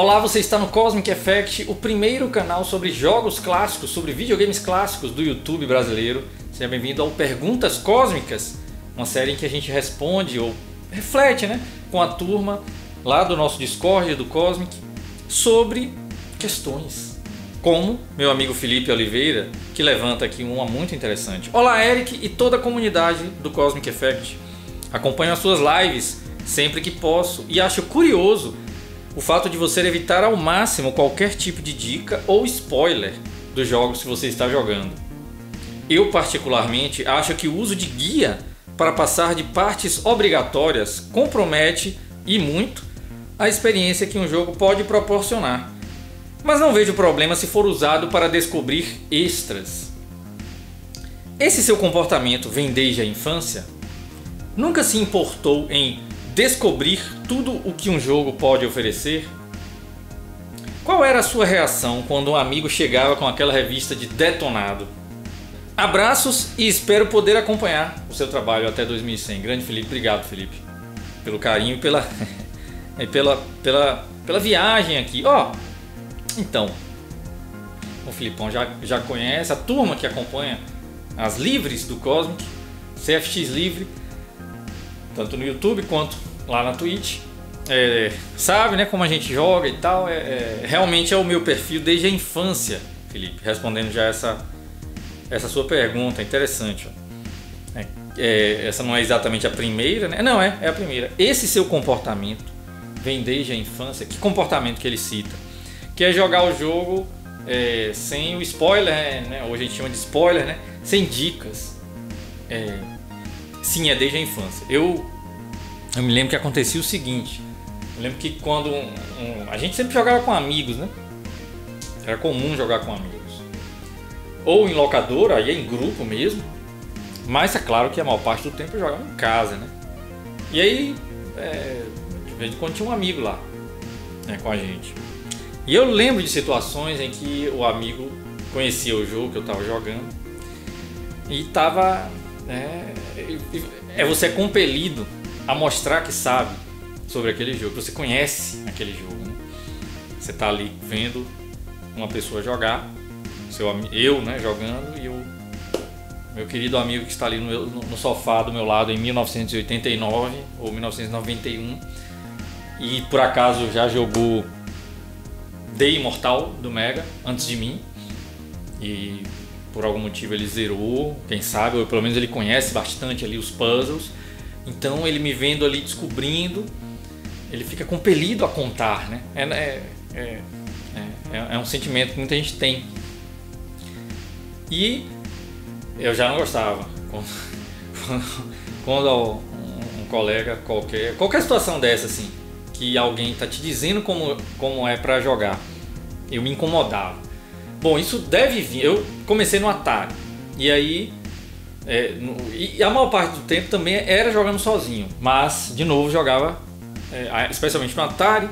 Olá, você está no Cosmic Effect, o primeiro canal sobre jogos clássicos, sobre videogames clássicos do YouTube brasileiro. Seja bem-vindo ao Perguntas Cósmicas, uma série em que a gente responde ou reflete, né, com a turma lá do nosso Discord do Cosmic sobre questões. Como meu amigo Felipe Oliveira, que levanta aqui uma muito interessante. Olá, Eric e toda a comunidade do Cosmic Effect. Acompanho as suas lives sempre que posso e acho curioso o fato de você evitar ao máximo qualquer tipo de dica ou spoiler dos jogos que você está jogando. Eu, particularmente, acho que o uso de guia para passar de partes obrigatórias compromete e muito a experiência que um jogo pode proporcionar. Mas não vejo problema se for usado para descobrir extras. Esse seu comportamento vem desde a infância? Nunca se importou em descobrir tudo o que um jogo pode oferecer? Qual era a sua reação quando um amigo chegava com aquela revista de detonado? Abraços e espero poder acompanhar o seu trabalho até 2100. Grande Felipe, obrigado Felipe pelo carinho e pela, e pela, pela, pela viagem aqui. Ó, oh, então, o Filipão já, já conhece, a turma que acompanha as livres do Cosmic, CFX Livre, tanto no YouTube quanto lá na Twitch. É, sabe né, como a gente joga e tal. É, é, realmente é o meu perfil desde a infância, Felipe. Respondendo já essa, essa sua pergunta, interessante. É, é, essa não é exatamente a primeira, né? Não, é, é a primeira. Esse seu comportamento vem desde a infância. Que comportamento que ele cita? Que é jogar o jogo é, sem o spoiler, né? Hoje a gente chama de spoiler, né? Sem dicas. sim, é desde a infância. Eu eu me lembro que acontecia o seguinte. Eu lembro que quando um, um, a gente sempre jogava com amigos, né? Era comum jogar com amigos. Ou em locadora, aí é em grupo mesmo. Mas é claro que a maior parte do tempo eu jogava em casa, né? E aí, é, de vez em quando tinha um amigo lá né, com a gente. E eu lembro de situações em que o amigo conhecia o jogo que eu estava jogando e estava. É, é você compelido a mostrar que sabe sobre aquele jogo, você conhece aquele jogo. Né? Você está ali vendo uma pessoa jogar, seu, eu né, jogando e o meu querido amigo que está ali no, no, sofá do meu lado em 1989 ou 1991 e por acaso já jogou The Imortal do Mega antes de mim e por algum motivo ele zerou, quem sabe, ou pelo menos ele conhece bastante ali os puzzles então ele me vendo ali descobrindo, ele fica compelido a contar, né? É, é, é, é, é um sentimento que muita gente tem. E eu já não gostava. Quando, quando um, um, colega qualquer, qualquer situação dessa assim, que alguém tá te dizendo como, como é para jogar, eu me incomodava. Bom, isso deve vir. Eu comecei no Atari. E aí é, e a maior parte do tempo também era jogando sozinho, mas de novo jogava, é, especialmente no Atari,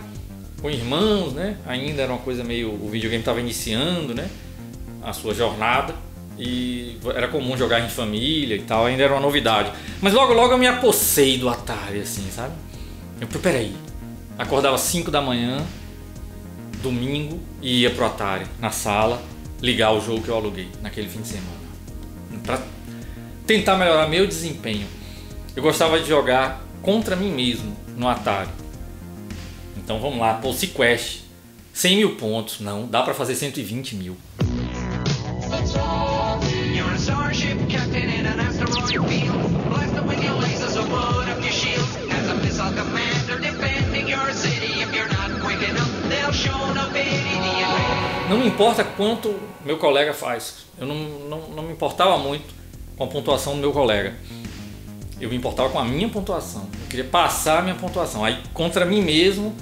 com irmãos, né? Ainda era uma coisa meio. O videogame estava iniciando, né? A sua jornada e era comum jogar em família e tal, ainda era uma novidade. Mas logo logo eu me apossei do Atari, assim, sabe? Eu, peraí, acordava 5 da manhã, domingo, e ia pro Atari, na sala, ligar o jogo que eu aluguei naquele fim de semana. Pra tentar melhorar meu desempenho. Eu gostava de jogar contra mim mesmo no Atari. Então vamos lá, pô, Quest. 100 mil pontos, não, dá para fazer 120 mil. Não me importa quanto meu colega faz, eu não, não, não me importava muito com a pontuação do meu colega. Eu me importava com a minha pontuação. Eu queria passar a minha pontuação. Aí contra mim mesmo.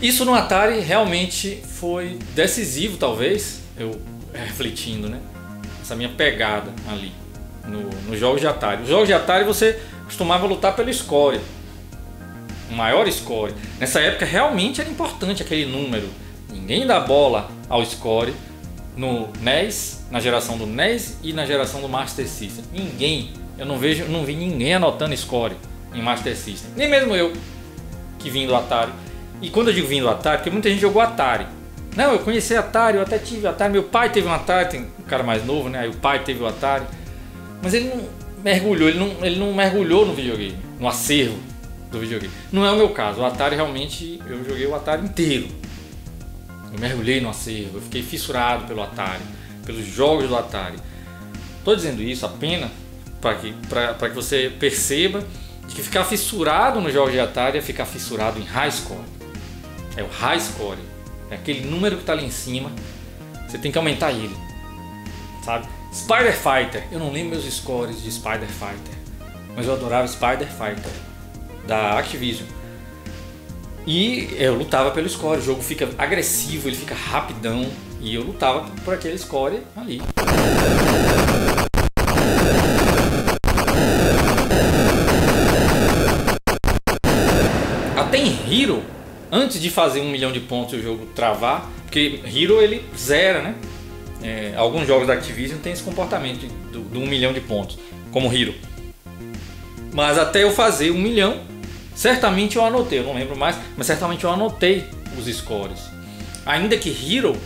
Isso no Atari realmente foi decisivo, talvez. Eu refletindo, né? Essa minha pegada ali no, nos jogos de Atari. Nos jogos de Atari você costumava lutar pelo score. O maior score. Nessa época realmente era importante aquele número. Ninguém dá bola ao score no NES, na geração do NES e na geração do Master System. Ninguém, eu não vejo, não vi ninguém anotando score em Master System. Nem mesmo eu, que vim do Atari. E quando eu digo vindo do Atari, porque muita gente jogou Atari. Não, eu conheci Atari, eu até tive Atari, meu pai teve um Atari, tem um cara mais novo, né? Aí o pai teve o Atari. Mas ele não mergulhou, ele não, ele não mergulhou no videogame, no acervo do videogame. Não é o meu caso, o Atari realmente, eu joguei o Atari inteiro. Eu mergulhei no acervo, eu fiquei fissurado pelo Atari, pelos jogos do Atari. Estou dizendo isso apenas para que, que você perceba que ficar fissurado no jogo de Atari é ficar fissurado em high score. É o high score. É aquele número que está ali em cima. Você tem que aumentar ele. Sabe? Spider Fighter. Eu não lembro meus scores de Spider Fighter. Mas eu adorava Spider Fighter. Da Activision. E eu lutava pelo score. O jogo fica agressivo, ele fica rapidão. E eu lutava por aquele score ali. Até em Hero, antes de fazer um milhão de pontos e o jogo travar, porque Hero ele zera, né? É, alguns jogos da Activision tem esse comportamento de, de, de um milhão de pontos, como Hero. Mas até eu fazer um milhão, certamente eu anotei, eu não lembro mais, mas certamente eu anotei os scores. Ainda que Hero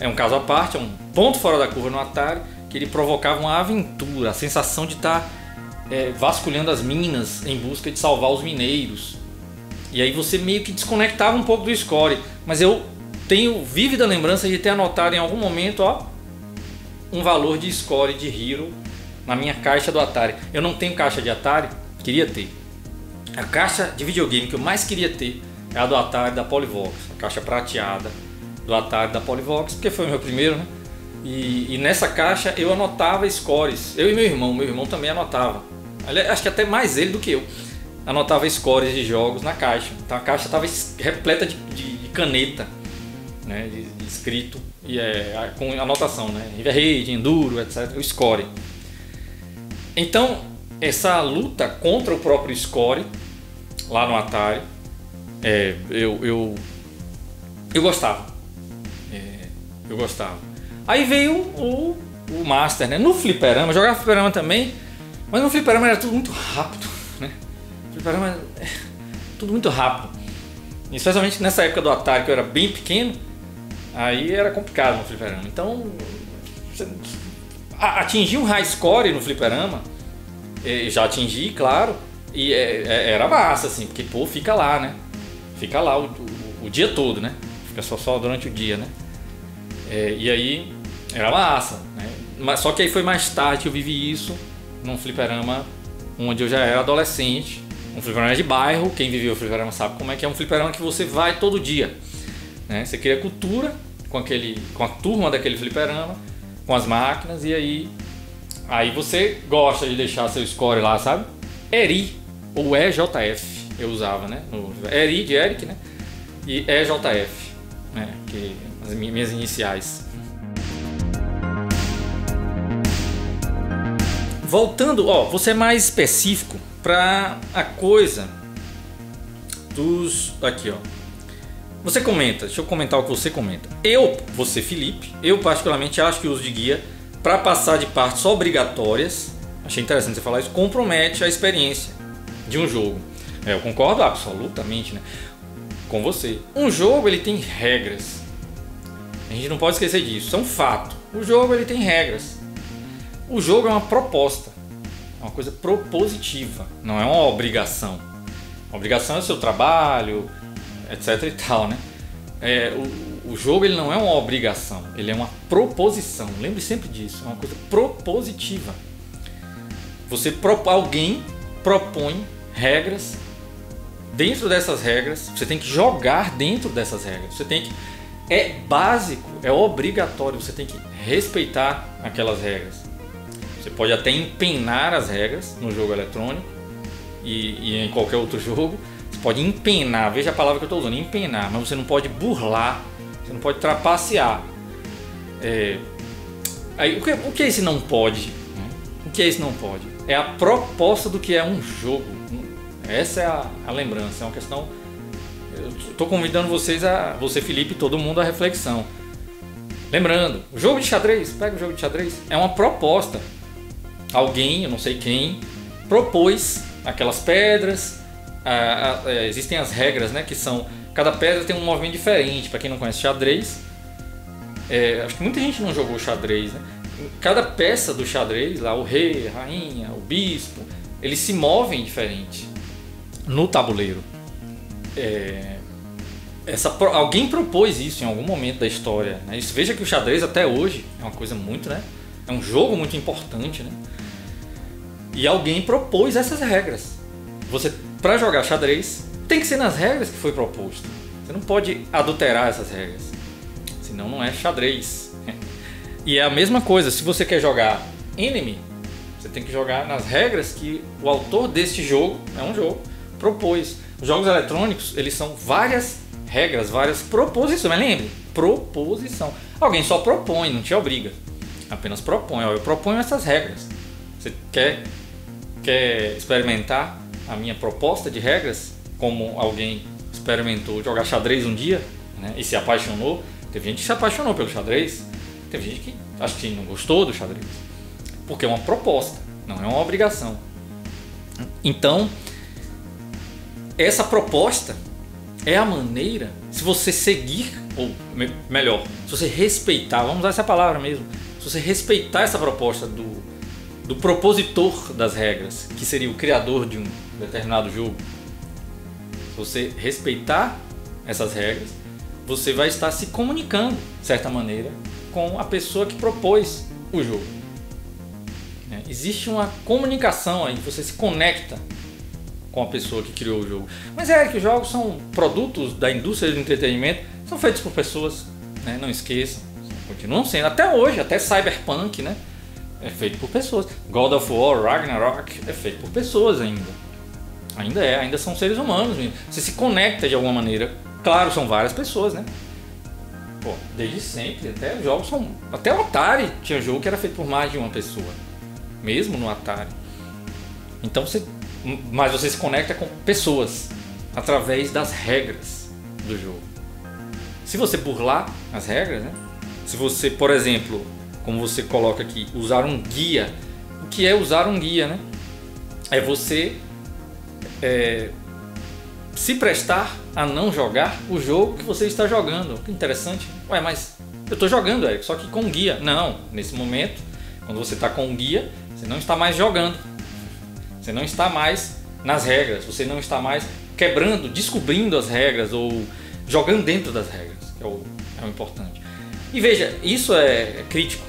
é um caso à parte, é um ponto fora da curva no Atari, que ele provocava uma aventura, a sensação de estar tá, é, vasculhando as minas em busca de salvar os mineiros. E aí você meio que desconectava um pouco do score. Mas eu tenho vívida lembrança de ter anotado em algum momento ó, um valor de score de Hero na minha caixa do Atari. Eu não tenho caixa de Atari, queria ter. A caixa de videogame que eu mais queria ter é a do Atari da Polyvox, a caixa prateada do Atari da Polyvox, porque foi o meu primeiro, né? E, e, nessa caixa eu anotava scores. Eu e meu irmão, meu irmão também anotava. Acho que até mais ele do que eu. Anotava scores de jogos na caixa. Então a caixa estava repleta de, de, de, caneta, né? De, de escrito e é, com anotação, né? River Raid, Enduro, etc. O score. Então essa luta contra o próprio score lá no Atari, é, eu, eu, eu gostava. Eu gostava. Aí veio o, o Master, né? No fliperama, jogava fliperama também, mas no fliperama era tudo muito rápido, né? Fliperama é tudo muito rápido. Especialmente nessa época do Atari, que eu era bem pequeno, aí era complicado no fliperama. Então, atingir um high score no fliperama, é, já atingi, claro, e é, era massa, assim, porque, pô, fica lá, né? Fica lá o, o, o dia todo, né? Fica só, só durante o dia, né? É, e aí era massa, né? Mas, só que aí foi mais tarde que eu vivi isso num fliperama onde eu já era adolescente. Um fliperama de bairro, quem viveu o fliperama sabe como é que é um fliperama que você vai todo dia. Né? Você cria cultura com, aquele, com a turma daquele fliperama, com as máquinas, e aí, aí você gosta de deixar seu score lá, sabe? ERI, ou EJF, eu usava, né? ERI de Eric, né? E EJF, né? Que as minhas iniciais. Voltando, ó, você é mais específico para a coisa dos aqui, ó. Você comenta, deixa eu comentar o que você comenta. Eu, você Felipe, eu particularmente acho que o uso de guia para passar de partes obrigatórias, achei interessante você falar isso, compromete a experiência de um jogo. É, eu concordo absolutamente, né? Com você. Um jogo ele tem regras. A gente não pode esquecer disso. Isso é um fato. O jogo ele tem regras. O jogo é uma proposta, é uma coisa propositiva, não é uma obrigação. A obrigação é o seu trabalho, etc e tal, né? É, o, o jogo ele não é uma obrigação, ele é uma proposição. Lembre sempre disso, é uma coisa propositiva. Você alguém propõe regras. Dentro dessas regras, você tem que jogar dentro dessas regras. Você tem que é básico, é obrigatório, você tem que respeitar aquelas regras. Você pode até empenar as regras no jogo eletrônico e, e em qualquer outro jogo. Você pode empenar, veja a palavra que eu estou usando, empenar, mas você não pode burlar, você não pode trapacear. É, aí, o, que, o que é esse não pode? Né? O que é esse não pode? É a proposta do que é um jogo. Essa é a, a lembrança, é uma questão. Estou convidando vocês, a você, Felipe, todo mundo, à reflexão. Lembrando, o jogo de xadrez, pega o jogo de xadrez, é uma proposta alguém, eu não sei quem, propôs aquelas pedras. existem as regras, né, que são Cada pedra tem um movimento diferente. Para quem não conhece xadrez, é, acho que muita gente não jogou xadrez, né? Cada peça do xadrez, lá o rei, a rainha, o bispo, eles se movem diferente no tabuleiro. É, essa, alguém propôs isso em algum momento da história. Né? Isso, veja que o xadrez até hoje é uma coisa muito, né? É um jogo muito importante, né? E alguém propôs essas regras. Você, para jogar xadrez, tem que ser nas regras que foi proposto. Você não pode adulterar essas regras. Senão não é xadrez. E é a mesma coisa, se você quer jogar Enemy, você tem que jogar nas regras que o autor deste jogo, é um jogo, propôs. Os jogos eletrônicos, eles são várias regras, várias proposições. Mas lembre, proposição. Alguém só propõe, não te obriga. Apenas propõe. eu proponho essas regras. Você quer, quer experimentar a minha proposta de regras? Como alguém experimentou jogar xadrez um dia né, e se apaixonou. Teve gente que se apaixonou pelo xadrez. Teve gente que acho que não gostou do xadrez. Porque é uma proposta, não é uma obrigação. Então, essa proposta é a maneira, se você seguir, ou melhor, se você respeitar, vamos usar essa palavra mesmo, se você respeitar essa proposta do, do propositor das regras, que seria o criador de um determinado jogo, se você respeitar essas regras, você vai estar se comunicando, de certa maneira, com a pessoa que propôs o jogo. É, existe uma comunicação aí, você se conecta com a pessoa que criou o jogo. Mas é que os jogos são produtos da indústria do entretenimento, são feitos por pessoas, né? não esqueça. Continuam sendo, até hoje, até Cyberpunk, né? É feito por pessoas. God of War, Ragnarok, é feito por pessoas ainda. Ainda é, ainda são seres humanos. Você se conecta de alguma maneira. Claro, são várias pessoas, né? Pô, desde sempre, até os jogos são. Até o Atari tinha jogo que era feito por mais de uma pessoa. Mesmo no Atari. Então você mas você se conecta com pessoas através das regras do jogo. Se você burlar as regras, né? se você, por exemplo, como você coloca aqui, usar um guia, o que é usar um guia, né? É você é, se prestar a não jogar o jogo que você está jogando. Que interessante. Ué, mas eu estou jogando, Eric, só que com guia. Não, nesse momento, quando você está com guia, você não está mais jogando você não está mais nas regras, você não está mais quebrando, descobrindo as regras ou jogando dentro das regras, que é o, é o importante. E veja, isso é crítico.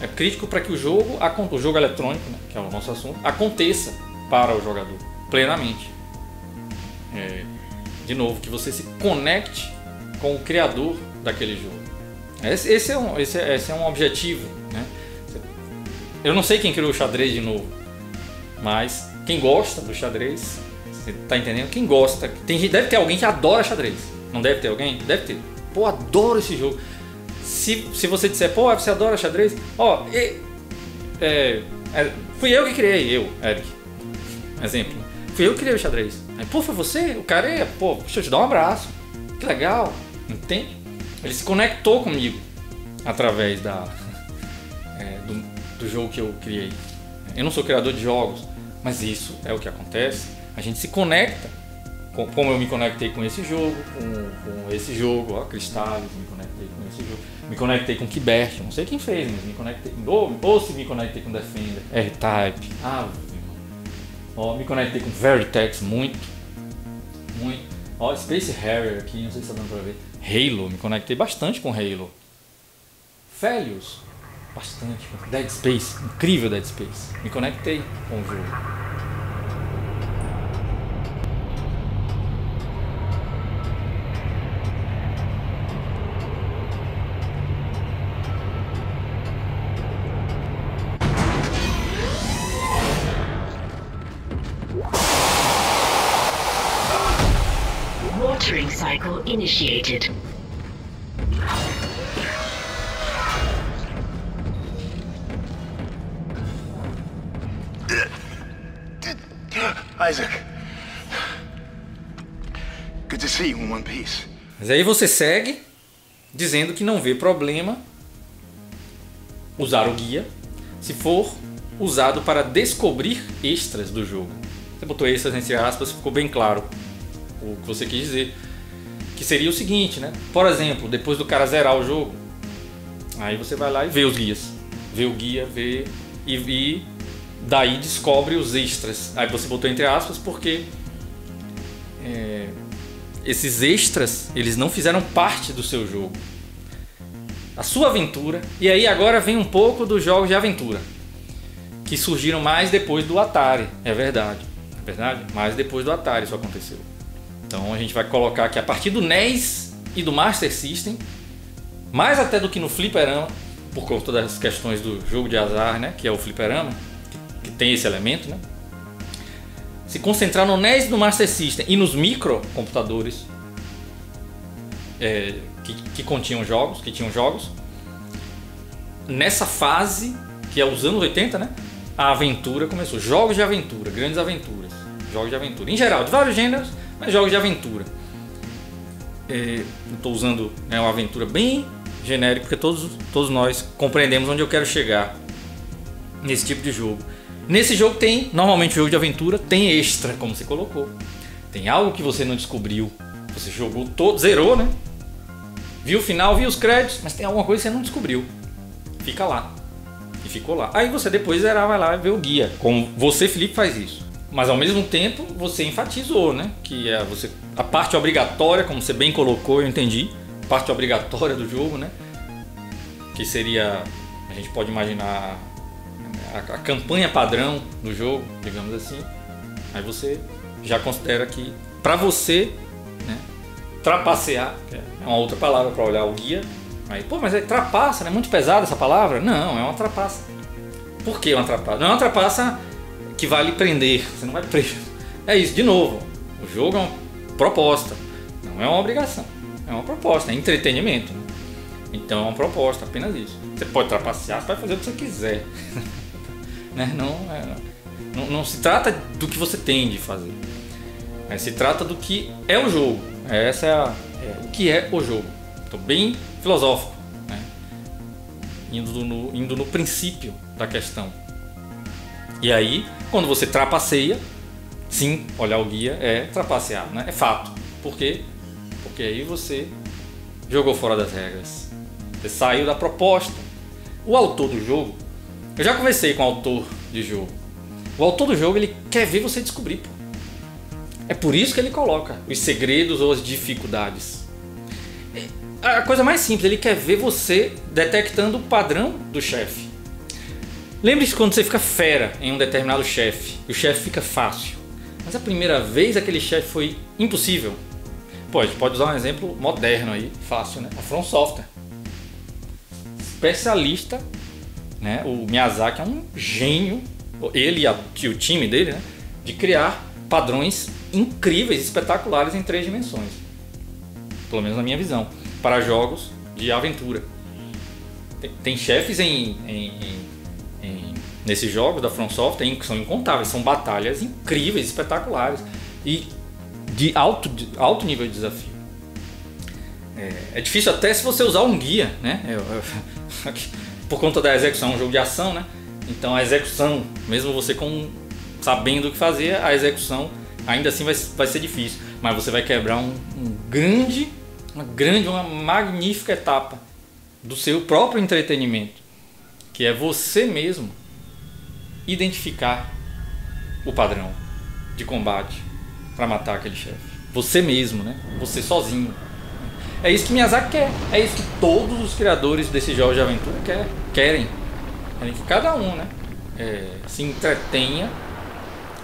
É crítico para que o jogo, o jogo eletrônico, né, que é o nosso assunto, aconteça para o jogador plenamente. É, de novo, que você se conecte com o criador daquele jogo. Esse, esse, é, um, esse, é, esse é um objetivo. Né? Eu não sei quem criou o xadrez de novo, mas quem gosta do xadrez, você tá entendendo? Quem gosta, tem deve ter alguém que adora xadrez. Não deve ter alguém? Deve ter. Pô, adoro esse jogo. Se, se você disser, pô, você adora xadrez, ó, e, é, é, fui eu que criei, eu, Eric. Exemplo. Fui eu que criei o xadrez. Aí, pô, foi você? O cara é, pô, deixa eu te dar um abraço. Que legal, entende? Ele se conectou comigo através da, é, do, do jogo que eu criei. Eu não sou criador de jogos, mas isso é o que acontece. A gente se conecta, com, como eu me conectei com esse jogo, com, com esse jogo, ó, Cristales, me conectei com esse jogo. Me conectei com Kibert, não sei quem fez, mas me conectei. Ou, ou se me conectei com Defender, R-Type. Ah, ó, me conectei com Veritex muito. Muito. Ó, Space Harrier aqui, não sei se tá dando pra ver. Halo, me conectei bastante com Halo. Felios, bastante. Dead Space, incrível Dead Space. Me conectei com o jogo. Mas aí você segue dizendo que não vê problema usar o guia se for usado para descobrir extras do jogo. Você botou extras entre aspas, ficou bem claro o que você quis dizer. Que seria o seguinte, né? Por exemplo, depois do cara zerar o jogo, aí você vai lá e vê os guias. Vê o guia, vê e, e daí descobre os extras. Aí você botou entre aspas porque é, esses extras eles não fizeram parte do seu jogo. A sua aventura. E aí agora vem um pouco dos jogos de aventura que surgiram mais depois do Atari. É verdade, é verdade. Mais depois do Atari isso aconteceu. Então a gente vai colocar que a partir do NES e do Master System, mais até do que no Fliperama, por conta das questões do jogo de azar, né, que é o Fliperama, que tem esse elemento, né? Se concentrar no NES no Master System e nos microcomputadores é, que, que continham jogos, que tinham jogos, nessa fase que é os anos 80, né? A aventura começou. Jogos de aventura, grandes aventuras. Jogos de aventura. Em geral, de vários gêneros, mas jogos de aventura. É, Estou usando né, uma aventura bem genérica, porque todos, todos nós compreendemos onde eu quero chegar nesse tipo de jogo. Nesse jogo tem, normalmente jogo de aventura, tem extra, como você colocou. Tem algo que você não descobriu. Você jogou todo, zerou, né? Viu o final, viu os créditos, mas tem alguma coisa que você não descobriu. Fica lá. E ficou lá. Aí você depois zerar, vai lá e vê o guia. Como você, Felipe, faz isso. Mas ao mesmo tempo você enfatizou, né? Que é você, a parte obrigatória, como você bem colocou, eu entendi. Parte obrigatória do jogo, né? Que seria. A gente pode imaginar a, a campanha padrão do jogo, digamos assim. Aí você já considera que para você, né? Trapacear, é uma outra palavra para olhar o guia, Aí, pô, mas é trapaça, né? Muito pesada essa palavra? Não, é uma trapaça. Por que uma trapaça? Não é uma trapaça que vai lhe prender, você não vai preso. É isso, de novo. O jogo é uma proposta, não é uma obrigação. É uma proposta, é entretenimento. Né? Então é uma proposta, apenas isso. Você pode trapacear, você vai fazer o que você quiser. né? não, é, não, não, se trata do que você tem de fazer. É, se trata do que é o jogo. Essa é, a, é o que é o jogo. Estou bem filosófico, né? indo, no, indo no princípio da questão. E aí, quando você trapaceia, sim, olhar o guia é trapacear, né? é fato. Por quê? Porque aí você jogou fora das regras. Você saiu da proposta. O autor do jogo, eu já conversei com o autor de jogo. O autor do jogo ele quer ver você descobrir. Pô. É por isso que ele coloca os segredos ou as dificuldades a coisa mais simples, ele quer ver você detectando o padrão do chefe. Lembre-se quando você fica fera em um determinado chefe, o chefe fica fácil. Mas a primeira vez aquele chefe foi impossível. Pô, a gente pode usar um exemplo moderno aí, fácil, né? A From Software. Especialista, né? O Miyazaki é um gênio, ele e, a, e o time dele, né? De criar padrões incríveis, espetaculares em três dimensões. Pelo menos na minha visão para jogos de aventura. Tem, tem chefes em, em, em, em, nesses jogos da From Software que são incontáveis, são batalhas incríveis, espetaculares e de alto, de alto nível de desafio. É, é, difícil até se você usar um guia, né? Eu, eu, por conta da execução, é um jogo de ação, né? Então a execução, mesmo você com sabendo o que fazer, a execução ainda assim vai, vai ser difícil. Mas você vai quebrar um, um grande uma grande, uma magnífica etapa do seu próprio entretenimento, que é você mesmo identificar o padrão de combate para matar aquele chefe. Você mesmo, né? Você sozinho. É isso que Miyazaki quer. É isso que todos os criadores desses jogos de aventura quer, querem. Querem que cada um, né? É, se entretenha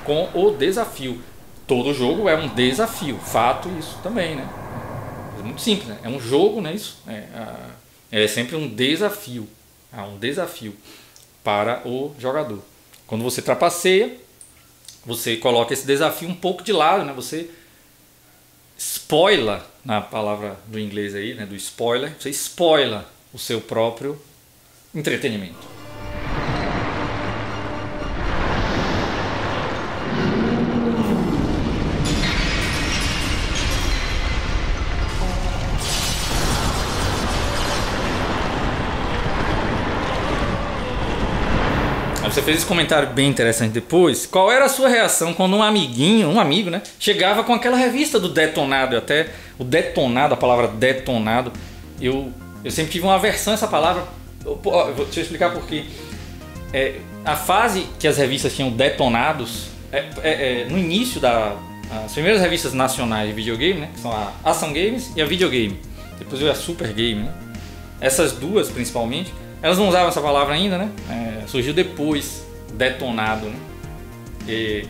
com o desafio. Todo jogo é um desafio. Fato isso também, né? É muito simples, né? É um jogo, né? Isso é, é sempre um desafio. É um desafio para o jogador. Quando você trapaceia, você coloca esse desafio um pouco de lado, né? Você spoila na palavra do inglês aí, né? Do spoiler, você spoila o seu próprio entretenimento. Você fez esse comentário bem interessante depois. Qual era a sua reação quando um amiguinho, um amigo, né, chegava com aquela revista do detonado? Até o detonado, a palavra detonado, eu, eu sempre tive uma aversão a essa palavra. Eu, eu explicar por quê. É, a fase que as revistas tinham detonados, é, é, é, no início da as primeiras revistas nacionais de videogame, né, que são a Ação Games e a Videogame. Depois veio a Super Game, né? Essas duas principalmente elas não usavam essa palavra ainda, né? É, surgiu depois, detonado, né? E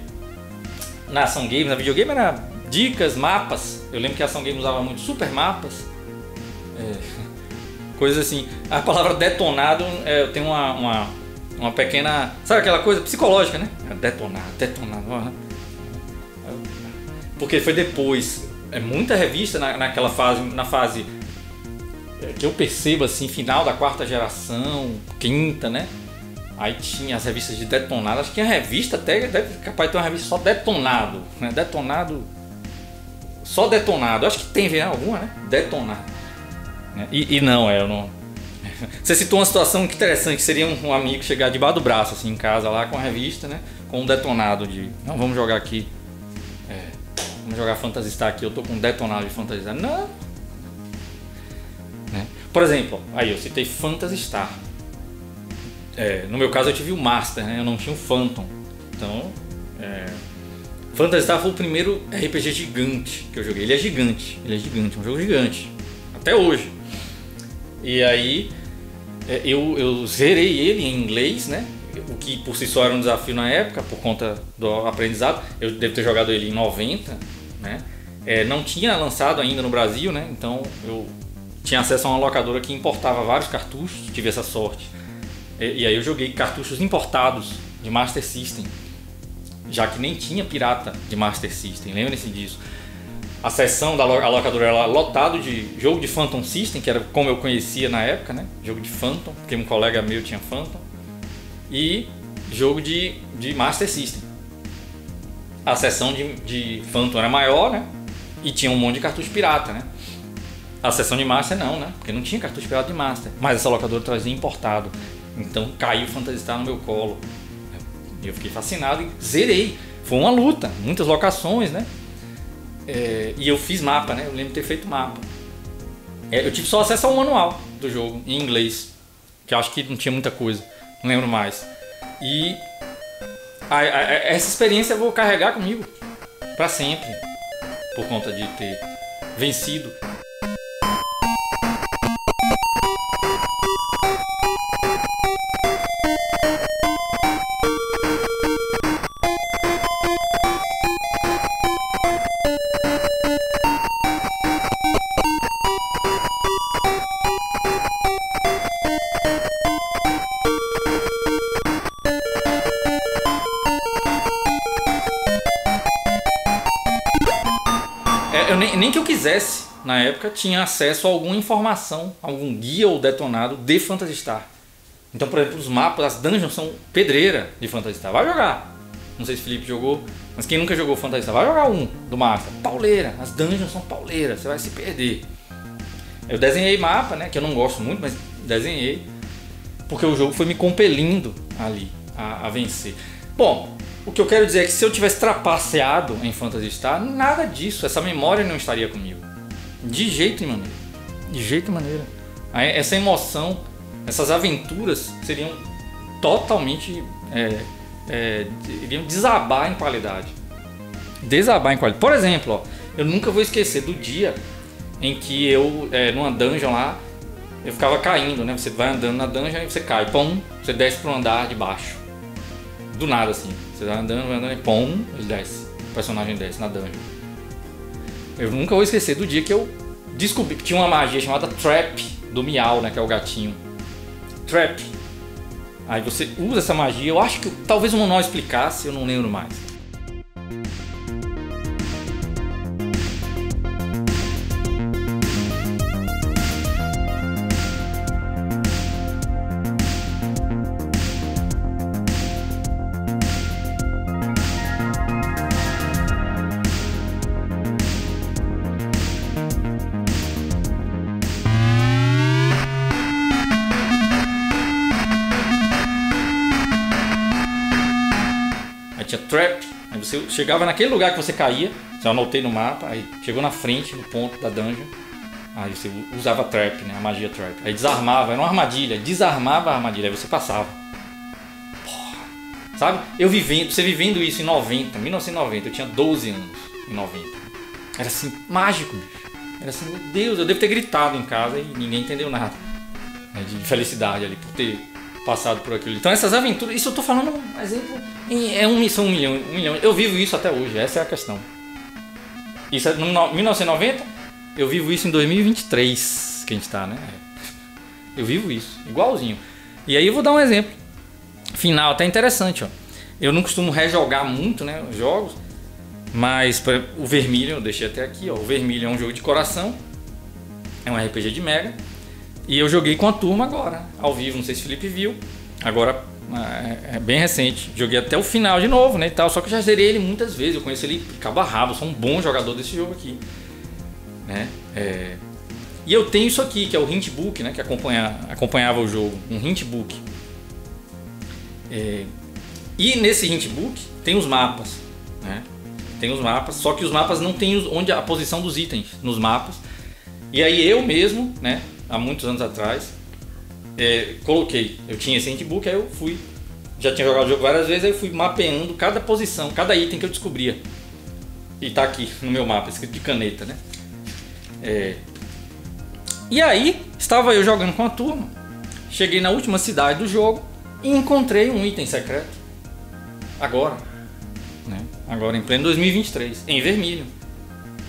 na ação games, na videogame era dicas, mapas. Eu lembro que a ação games usava muito super mapas. É, coisas assim. A palavra detonado é, tem uma, uma, uma, pequena. Sabe aquela coisa psicológica, né? É detonado, detonado. Porque foi depois. É muita revista na, naquela fase, na fase que eu percebo assim, final da quarta geração, quinta, né? Aí tinha as revistas de detonado, acho que a revista até deve capaz de ter uma revista só detonado, né? Detonado. Só detonado. Acho que tem vem alguma, né? Detonado. Né? E, e, não, é, eu não. Você citou uma situação interessante, que seria um, amigo chegar debaixo do braço, assim, em casa, lá com a revista, né? Com um detonado de. Não, vamos jogar aqui. É, vamos jogar Phantasy Star aqui, eu tô com um detonado de Phantasy Star. Não? Por exemplo, aí eu citei Phantasy Star. É, no meu caso eu tive o Master, né? eu não tinha o Phantom. Então, é, Phantasy Star foi o primeiro RPG gigante que eu joguei. Ele é gigante, ele é gigante, é um jogo gigante. Até hoje. E aí é, eu, eu zerei ele em inglês, né? O que por si só era um desafio na época, por conta do aprendizado. Eu devo ter jogado ele em 90, né? É, não tinha lançado ainda no Brasil, né? Então eu tinha acesso a uma locadora que importava vários cartuchos, tive essa sorte. E, e, aí eu joguei cartuchos importados de Master System, já que nem tinha pirata de Master System, lembrem-se disso. A seção da a locadora era lotado de jogo de Phantom System, que era como eu conhecia na época, né? Jogo de Phantom, porque um colega meu tinha Phantom. E jogo de, de Master System. A seção de, de Phantom era maior, né? E tinha um monte de cartucho pirata, né? A sessão de Master não, né? Porque não tinha cartucho pirata de Master. Mas essa locadora trazia importado. Então caiu o Star no meu colo. Eu fiquei fascinado e zerei. Foi uma luta, muitas locações, né? É, e eu fiz mapa, né? Eu lembro de ter feito mapa. É, eu tive só acesso ao manual do jogo, em inglês. Que eu acho que não tinha muita coisa. Não lembro mais. E a, a, essa experiência eu vou carregar comigo para sempre. Por conta de ter vencido tinha acesso a alguma informação, algum guia ou detonado de Phantasy Star. Então, por exemplo, os mapas, as dungeons são pedreira de Phantasy Star. Vai jogar! Não sei se o Felipe jogou, mas quem nunca jogou Phantasy Star, vai jogar um do mapa. Pauleira, as dungeons são pauleiras, você vai se perder. Eu desenhei mapa, né, que eu não gosto muito, mas desenhei, porque o jogo foi me compelindo ali a, a vencer. Bom, o que eu quero dizer é que se eu tivesse trapaceado em Phantasy Star, nada disso, essa memória não estaria comigo. De jeito e maneira. De jeito e maneira. Essa emoção, essas aventuras seriam totalmente. É, é, iriam desabar em qualidade. Desabar em qualidade. Por exemplo, ó, eu nunca vou esquecer do dia em que eu, é, numa dungeon lá, eu ficava caindo, né? Você vai andando na dungeon e você cai, pum, você desce pro andar de baixo. Do nada assim. Você vai andando, vai andando e pum, ele desce. O personagem desce na dungeon. Eu nunca vou esquecer do dia que eu descobri que tinha uma magia chamada Trap do Miau, né? Que é o gatinho. Trap. Aí você usa essa magia. Eu acho que talvez o manual explicasse, eu não lembro mais. Chegava naquele lugar que você caía, você anotei no mapa, aí chegou na frente, no ponto da dungeon. Aí você usava trap, né? A magia trap. Aí desarmava, era uma armadilha, desarmava a armadilha, aí você passava. Porra. Sabe? Eu vivendo, você vivendo isso em 90, 1990, eu tinha 12 anos em 90. Era assim, mágico, bicho. Era assim, meu Deus, eu devo ter gritado em casa e ninguém entendeu nada. Né? De felicidade ali por ter passado por aquilo. Então essas aventuras, isso eu tô falando um exemplo, em, é um, são um milhão, um milhão. Eu vivo isso até hoje, essa é a questão. Isso é no 1990, eu vivo isso em 2023, que a gente tá, né? Eu vivo isso, igualzinho. E aí eu vou dar um exemplo. Final, até interessante, ó. Eu não costumo rejogar muito, né, os jogos, mas o Vermilion, eu deixei até aqui, ó. O Vermilion é um jogo de coração, é um RPG de Mega. E eu joguei com a turma agora, ao vivo, não sei se o Felipe viu. Agora é, é bem recente. Joguei até o final de novo, né? E tal. Só que eu já zerei ele muitas vezes. Eu conheço ele cabo a rabo. Sou um bom jogador desse jogo aqui. Né? É... E eu tenho isso aqui, que é o Hintbook, né? Que acompanha, acompanhava o jogo. Um Hintbook. É... E nesse Hintbook tem os mapas, né? Tem os mapas, só que os mapas não tem onde a posição dos itens nos mapas. E aí eu mesmo, né? Há muitos anos atrás, é, coloquei. Eu tinha esse handbook, aí eu fui. Já tinha jogado o jogo várias vezes, aí eu fui mapeando cada posição, cada item que eu descobria. E tá aqui no meu mapa, escrito de caneta, né? É... E aí, estava eu jogando com a turma. Cheguei na última cidade do jogo e encontrei um item secreto. Agora. Né? Agora em pleno 2023, em vermelho.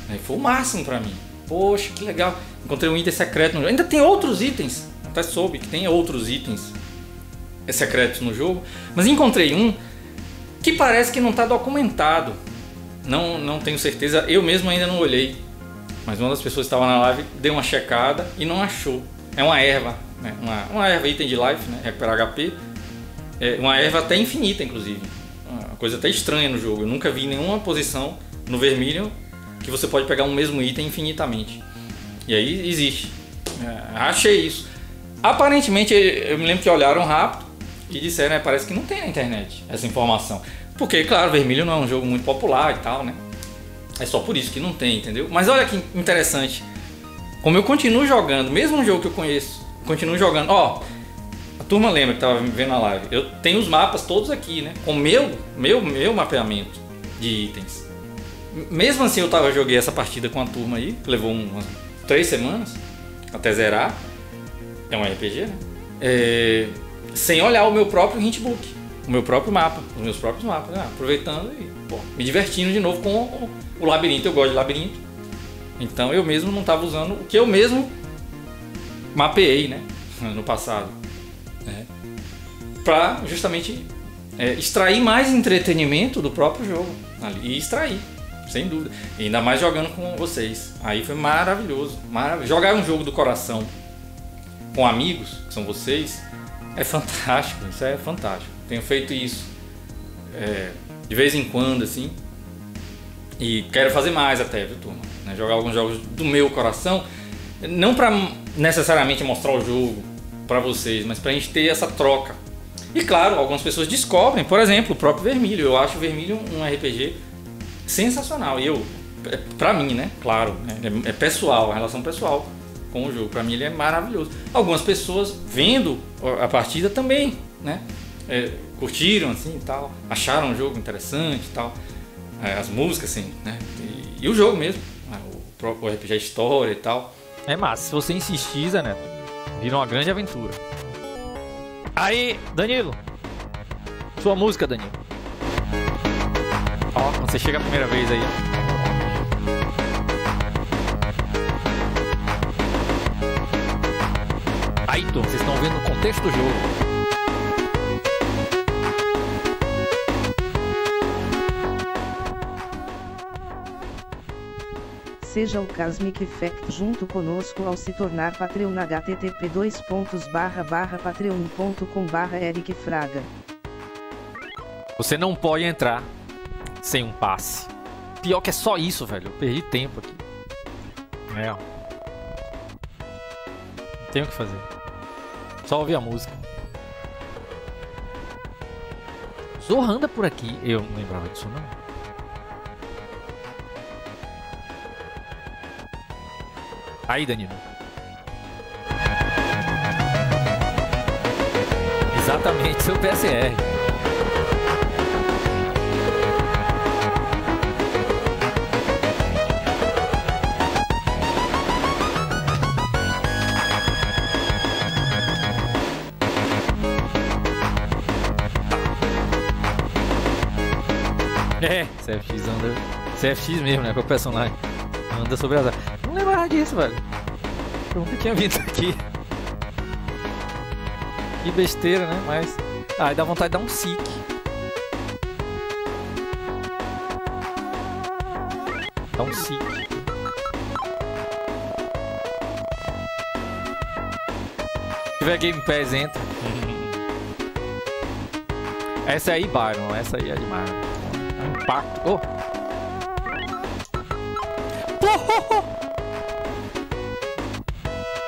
Aí foi o máximo para mim. Poxa, que legal. Encontrei um item secreto no jogo. Ainda tem outros itens até soube que tem outros itens secretos no jogo, mas encontrei um que parece que não está documentado. Não, não tenho certeza, eu mesmo ainda não olhei. Mas uma das pessoas que estava na live deu uma checada e não achou. É uma erva, né? uma, uma erva item de life, né? recuperar HP. É uma erva até infinita, inclusive. Uma coisa até estranha no jogo. Eu nunca vi nenhuma posição no vermelho que você pode pegar um mesmo item infinitamente. E aí existe. É, achei isso. Aparentemente, eu me lembro que olharam rápido e disseram, né, parece que não tem na internet essa informação. Porque, claro, Vermelho não é um jogo muito popular e tal, né? É só por isso que não tem, entendeu? Mas olha que interessante. Como eu continuo jogando, mesmo um jogo que eu conheço, continuo jogando. Ó, a turma lembra que tava vendo na live. Eu tenho os mapas todos aqui, né? Com meu, meu, meu mapeamento de itens. Mesmo assim, eu tava joguei essa partida com a turma aí, levou umas três semanas até zerar. É um RPG, né? É, sem olhar o meu próprio hintbook, o meu próprio mapa, os meus próprios mapas, né? aproveitando e me divertindo de novo com o, o, labirinto. Eu gosto de labirinto, então eu mesmo não estava usando o que eu mesmo mapeei, né? No passado, né? para justamente é, extrair mais entretenimento do próprio jogo ali, e extrair sem dúvida. Ainda mais jogando com vocês. Aí foi maravilhoso. Jogar um jogo do coração com amigos, que são vocês, é fantástico, isso é fantástico. Tenho feito isso é, de vez em quando, assim, e quero fazer mais até, viu, turma? Né? Jogar alguns jogos do meu coração, não para necessariamente mostrar o jogo para vocês, mas para a gente ter essa troca. E claro, algumas pessoas descobrem, por exemplo, o próprio Vermilho. Eu acho o Vermilho um RPG sensacional. E eu, é, pra mim, né? Claro, né? é pessoal, a relação pessoal com o jogo. Para mim ele é maravilhoso. Algumas pessoas vendo a partida também, né? É, curtiram assim e tal, acharam o jogo interessante e tal, é, as músicas assim, né? E, e o jogo mesmo, né? o próprio RPG a história e tal. É massa, se você insistir, Zé vira uma grande aventura. Aí, Danilo, sua música, Danilo. Você chega a primeira vez aí, Aí, turma, vocês estão vendo o contexto do jogo. Seja o Cosmic Effect junto conosco ao se tornar Patreon http patreon.com Eric Fraga. Você não pode entrar sem um passe. Pior que é só isso, velho. Eu perdi tempo aqui. É. Não tem o que fazer. Só ouvir a música. Zohan anda por aqui. Eu não lembrava disso não. Aí, Danilo. Exatamente, seu PSR. É, CFX anda. CFX mesmo, né? Com o personagem. Anda sobre as águas. Não lembrava disso, velho. Eu nunca tinha vindo aqui. Que besteira, né? Mas. Ah, dá vontade de dar um sick. Dá um sick. Se tiver Game Pass, entra. Essa aí, Byron. Essa aí é demais. Impacto. Oh,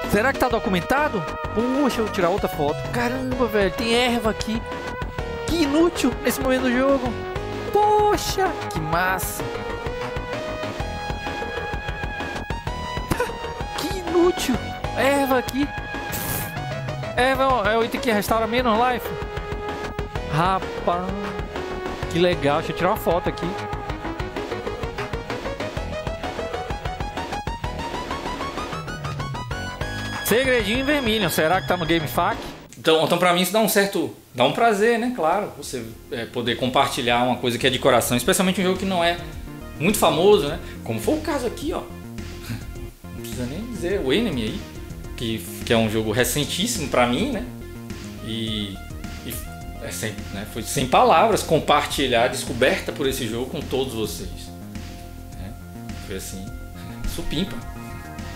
Será que tá documentado? Puxa, eu vou tirar outra foto. Caramba, velho, tem erva aqui. Que inútil nesse momento do jogo. Poxa, que massa. que inútil. Erva aqui. Erva é o item que restaura menos life. Rapaz, que legal. Deixa eu tirar uma foto aqui. Segredinho vermelho. Será que tá no GameFAQ? Então, então para mim isso dá um certo. dá um prazer, né? Claro, você é, poder compartilhar uma coisa que é de coração, especialmente um jogo que não é muito famoso, né? Como foi o caso aqui, ó. Não precisa nem dizer, o Enemy aí, que, que é um jogo recentíssimo para mim, né? E é sem, né? foi sem palavras compartilhar a descoberta por esse jogo com todos vocês. né? Foi assim, supimpa.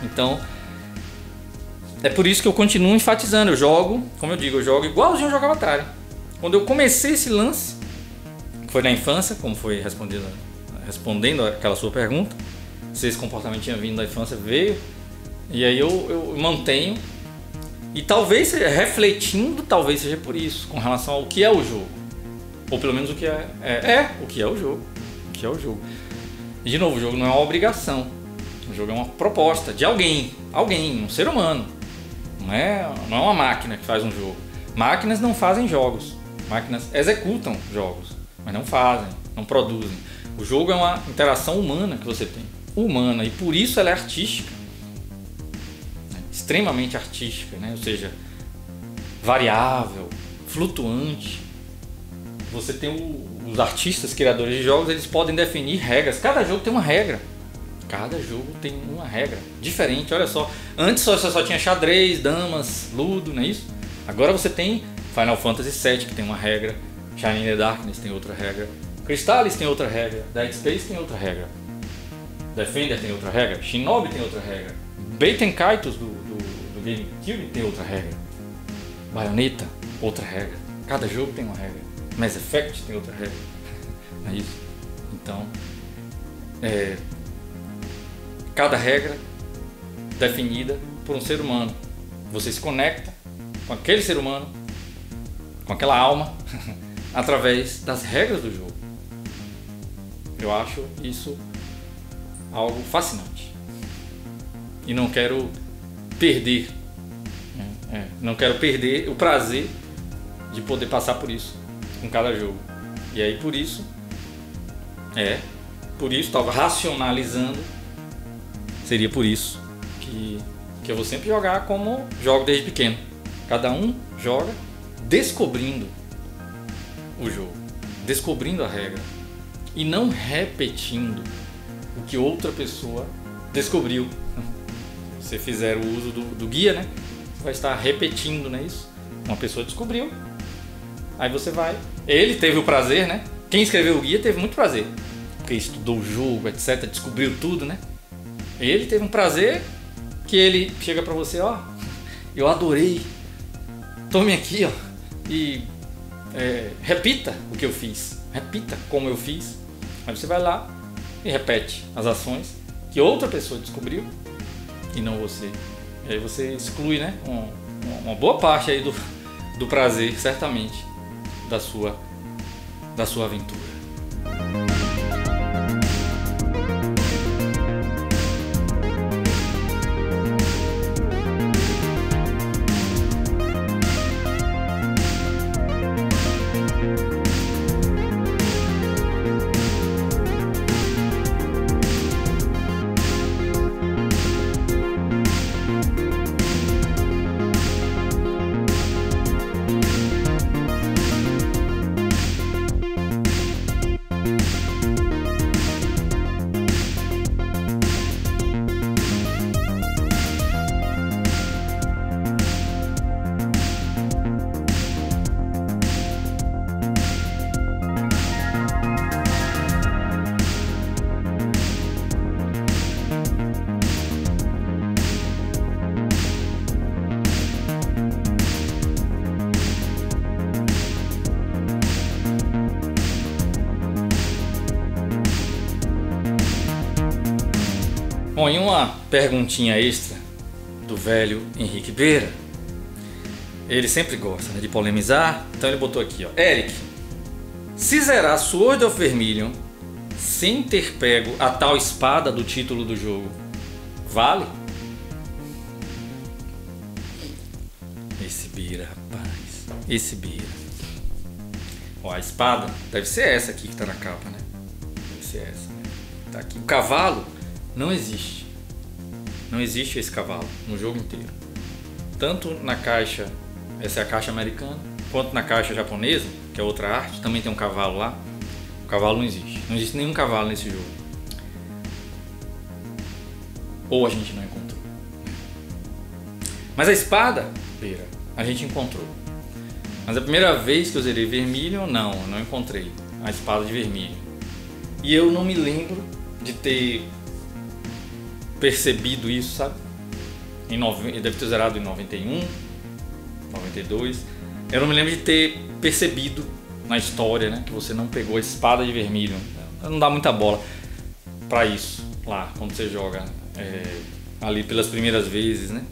Então, é por isso que eu continuo enfatizando. Eu jogo, como eu digo, eu jogo igualzinho eu jogava Atari. Quando eu comecei esse lance, foi na infância, como foi respondendo, respondendo aquela sua pergunta, se esse comportamento tinha vindo da infância, veio. E aí eu, eu mantenho. E talvez refletindo, talvez seja por isso, com relação ao que é o jogo. Ou pelo menos o que é. É, é o que é o jogo. O que é o jogo. E de novo, o jogo não é uma obrigação. O jogo é uma proposta de alguém. Alguém, um ser humano. Não é, não é uma máquina que faz um jogo. Máquinas não fazem jogos. Máquinas executam jogos, mas não fazem, não produzem. O jogo é uma interação humana que você tem. Humana, e por isso ela é artística. Extremamente artística, né? ou seja, variável, flutuante. Você tem o, os artistas, criadores de jogos, eles podem definir regras. Cada jogo tem uma regra. Cada jogo tem uma regra diferente. Olha só, antes você só tinha xadrez, damas, ludo, não é isso? Agora você tem Final Fantasy VII que tem uma regra, Shining in the Darkness tem outra regra, Crystalis tem outra regra, Dead Space tem outra regra, Defender tem outra regra, Shinobi tem outra regra, Baten Kaitos do GameCube tem outra regra, Bayonetta, outra regra. Cada jogo tem uma regra. Mass Effect tem outra regra. É isso. Então, é, cada regra definida por um ser humano. Você se conecta com aquele ser humano, com aquela alma, através das regras do jogo. Eu acho isso algo fascinante. E não quero perder? É, não quero perder o prazer de poder passar por isso com cada jogo. E aí por isso, é, por isso estava racionalizando seria por isso que, que eu vou sempre jogar como jogo desde pequeno. Cada um joga descobrindo o jogo, descobrindo a regra e não repetindo o que outra pessoa descobriu. Você fizer o uso do, do guia, né? Vai estar repetindo, não é isso? Uma pessoa descobriu, aí você vai. Ele teve o prazer, né? Quem escreveu o guia teve muito prazer, porque estudou o jogo, etc, descobriu tudo, né? Ele teve um prazer que ele chega pra você, ó, eu adorei. Tome aqui, ó, e é, repita o que eu fiz. Repita como eu fiz. Aí você vai lá e repete as ações que outra pessoa descobriu e não você. E aí você exclui, né, uma, uma boa parte aí do, do prazer, certamente, da sua da sua aventura. Bom, e uma perguntinha extra do velho Henrique Beira. Ele sempre gosta né, de polemizar, então ele botou aqui, ó. Eric, se zerar Sword of Vermilion sem ter pego a tal espada do título do jogo, vale? Esse Beira, rapaz. Esse Beira. Ó, a espada deve ser essa aqui que tá na capa, né? Deve ser essa. Né? Tá aqui. O cavalo não existe. Não existe esse cavalo no jogo inteiro. Tanto na caixa, essa é a caixa americana, quanto na caixa japonesa, que é outra arte, também tem um cavalo lá. O cavalo não existe. Não existe nenhum cavalo nesse jogo. Ou a gente não encontrou. Mas a espada, Beira, a gente encontrou. Mas a primeira vez que eu zerei vermelho, não, eu não encontrei a espada de vermelho. E eu não me lembro de ter percebido isso, sabe? Em nove... Deve ter zerado em 91, 92. Eu não me lembro de ter percebido na história, né? Que você não pegou a espada de vermelho. Não dá muita bola para isso lá, quando você joga é, ali pelas primeiras vezes, né?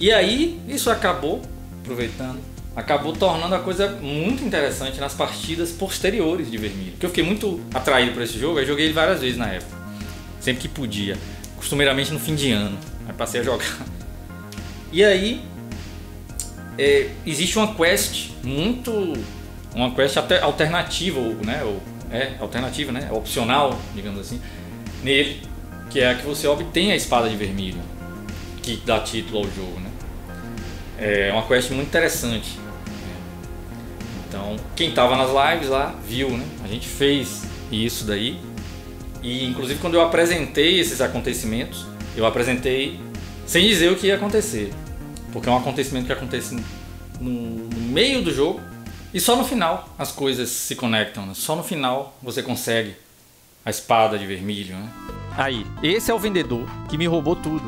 E aí, isso acabou, aproveitando, acabou tornando a coisa muito interessante nas partidas posteriores de vermelho. Porque eu fiquei muito atraído por esse jogo, eu joguei ele várias vezes na época sempre que podia, costumeiramente no fim de ano. Aí passei a jogar. E aí é, existe uma quest muito, uma quest alternativa, né? Ou, é alternativa, né? É opcional, digamos assim, nele, que é a que você obtém a espada de vermelho, que dá título ao jogo, né? É uma quest muito interessante. Então, quem estava nas lives lá viu, né? A gente fez isso daí e inclusive quando eu apresentei esses acontecimentos, eu apresentei sem dizer o que ia acontecer. Porque é um acontecimento que acontece no, meio do jogo e só no final as coisas se conectam. Né? Só no final você consegue a espada de vermelho. Né? Aí, esse é o vendedor que me roubou tudo.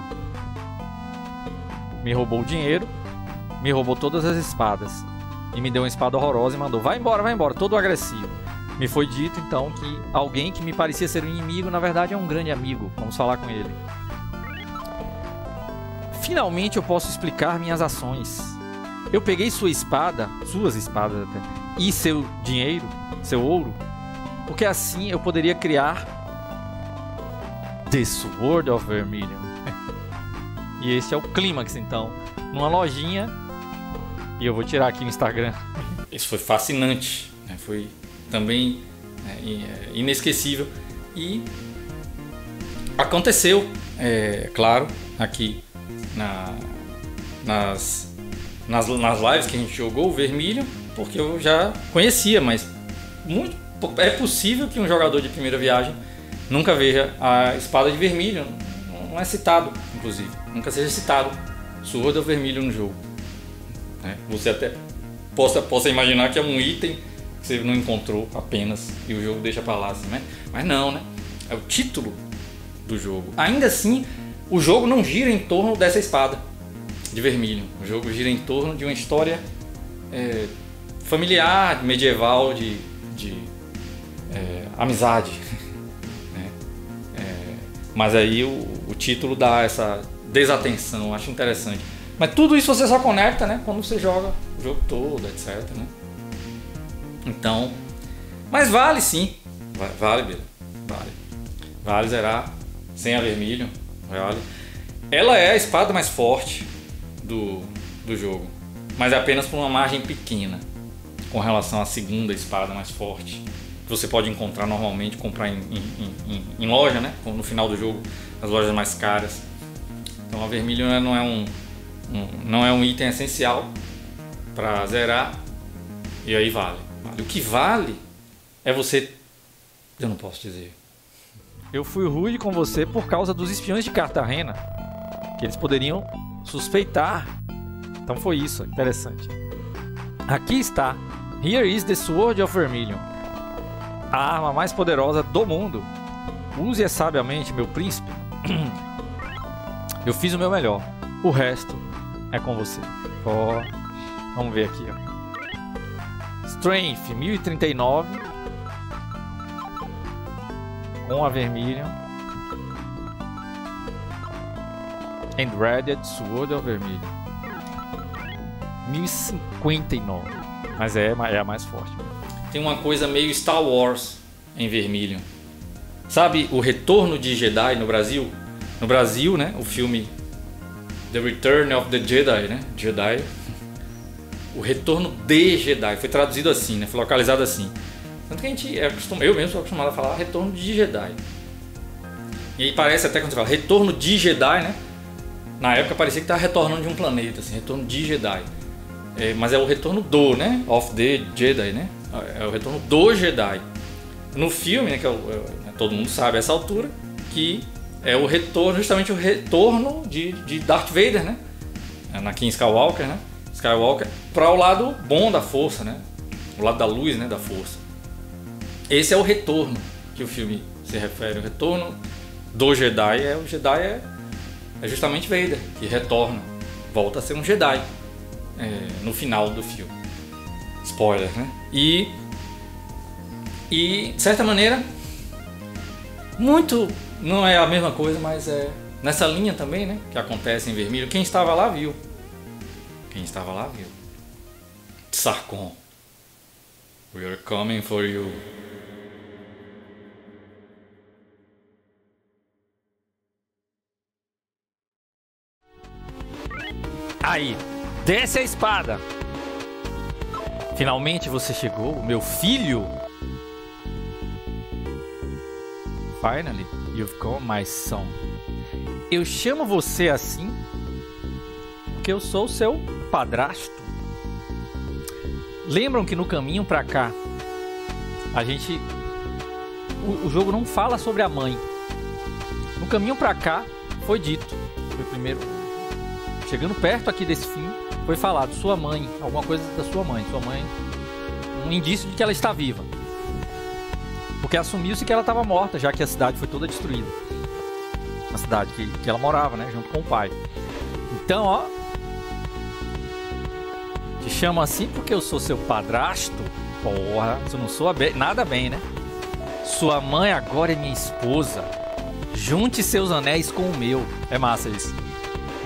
Me roubou o dinheiro, me roubou todas as espadas. E me deu uma espada horrorosa e mandou: vai embora, vai embora, todo agressivo. Me foi dito então que alguém que me parecia ser um inimigo, na verdade é um grande amigo. Vamos falar com ele. Finalmente eu posso explicar minhas ações. Eu peguei sua espada, suas espadas até, e seu dinheiro, seu ouro, porque assim eu poderia criar The Sword of Vermilion. e esse é o clímax então, numa lojinha. E eu vou tirar aqui no Instagram. Isso foi fascinante, né? foi também é, é, inesquecível. E aconteceu, é, claro, aqui na, nas, nas, nas lives que a gente jogou o Vermilho, porque eu já conhecia, mas muito, é possível que um jogador de primeira viagem nunca veja a espada de vermelho. Não é citado, inclusive. Nunca seja citado Sword of Vermelho no jogo. Né? Você até possa, possa imaginar que é um item você não encontrou apenas e o jogo deixa pra lá assim, né? Mas não, né? É o título do jogo. Ainda assim, o jogo não gira em torno dessa espada de vermelho. O jogo gira em torno de uma história é, familiar, medieval, de, de é, amizade. né? é, mas aí o, o, título dá essa desatenção, acho interessante. Mas tudo isso você só conecta né, quando você joga o jogo todo, etc. Né? Então, mas vale sim. Va- Vale, Bira. Vale. Vale zerar sem a vermelho. Vale. Ela é a espada mais forte do, do jogo. Mas é apenas por uma margem pequena. Com relação à segunda espada mais forte. Que você pode encontrar normalmente, comprar em, em- em- em loja, né? No final do jogo, as lojas mais caras. Então a vermelho não é um, um- não é um item essencial para zerar. E aí vale. Vale. O que vale é você. Eu não posso dizer. Eu fui rude com você por causa dos espiões de Cartagena. Que eles poderiam suspeitar. Então foi isso, interessante. Aqui está. Here is the Sword of Vermilion. A arma mais poderosa do mundo. Use-a sabiamente, meu príncipe. Eu fiz o meu melhor. O resto é com você. Ó, vamos ver aqui, ó. Strength 1039 com a Vermilion. And Redded Sword of Vermilion. 1059. Mas é, é a mais forte. Tem uma coisa meio Star Wars em vermelho. Sabe o Retorno de Jedi no Brasil? No Brasil, né? O filme The Return of the Jedi, né? Jedi. O Retorno de Jedi. Foi traduzido assim, né? Foi localizado assim. Tanto que a gente é acostum... eu mesmo sou acostumado a falar Retorno de Jedi. E aí parece até quando você fala Retorno de Jedi, né? Na época parecia que estava retornando de um planeta, assim, Retorno de Jedi. É, mas é o retorno do, né? Of the Jedi, né? É o retorno do Jedi. No filme, né, que é o- é- todo mundo sabe a essa altura, que é o retorno, justamente o retorno de, de Darth Vader, né? Anakin Skywalker, né? Skywalker para o lado bom da força, né? O lado da luz, né? Da força. Esse é o retorno que o filme se refere. O retorno do Jedi é o Jedi é, é justamente Vader que retorna, volta a ser um Jedi é, no final do filme. Spoiler, né? E e de certa maneira muito não é a mesma coisa, mas é nessa linha também, né? Que acontece em vermelho. Quem estava lá viu. Quem estava lá viu. Sarkon. We are coming for you. Aí, desce a espada. Finalmente você chegou, meu filho. Finally, you've come, my son. Eu chamo você assim porque eu sou seu padrasto. Lembram que no caminho pra cá a gente o, o jogo não fala sobre a mãe. No caminho pra cá foi dito, foi primeiro chegando perto aqui desse fim, foi falado sua mãe, alguma coisa da sua mãe, sua mãe, um indício de que ela está viva. Porque assumiu-se que ela estava morta, já que a cidade foi toda destruída. A cidade que, que ela morava, né, junto com o pai. Então, ó, te chamo assim porque eu sou seu padrasto. Porra, você não soa bem, nada bem, né? Sua mãe agora é minha esposa. Junte seus anéis com o meu. É massa isso.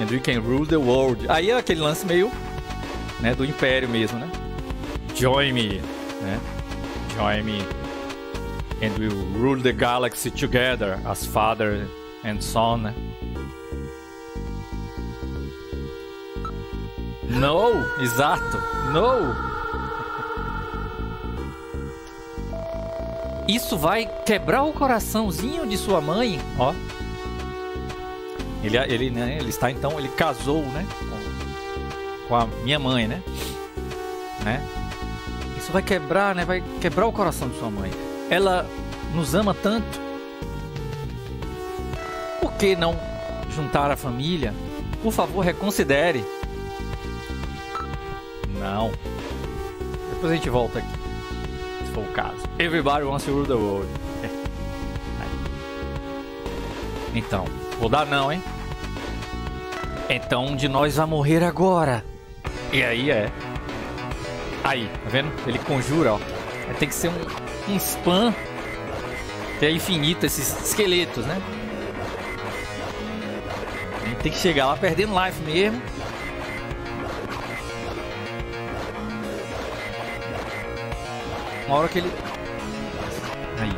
And we can rule the world. Aí é aquele lance meio, né, do império mesmo, né? Join me, né? Join me. And we'll rule the galaxy together as father and son. né? No, exato. No. Isso vai quebrar o coraçãozinho de sua mãe, ó. Ele, ele, né, ele está então, ele casou, né, com, com a minha mãe, né, né? Isso vai quebrar, né, vai quebrar o coração de sua mãe. Ela nos ama tanto. Por que não juntar a família? Por favor, reconsidere. Não. Depois a gente volta aqui, se for o caso. Everybody wants to rule the world. É. Então, vou dar não, hein? Então um de nós vai morrer agora. E aí é. Aí, tá vendo? Ele conjura, ó. Tem que ser um, um spam que é infinito, esses esqueletos, né? A gente tem que chegar lá perdendo life mesmo. Uma hora que ele. Aí.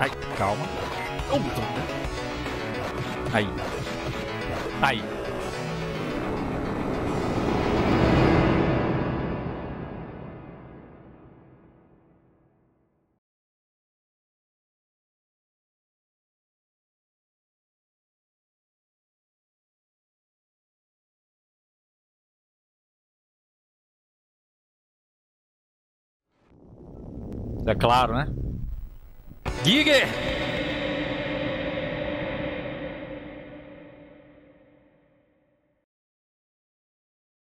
Ai, calma. Né? Aí. Aí. É claro, né? Giger!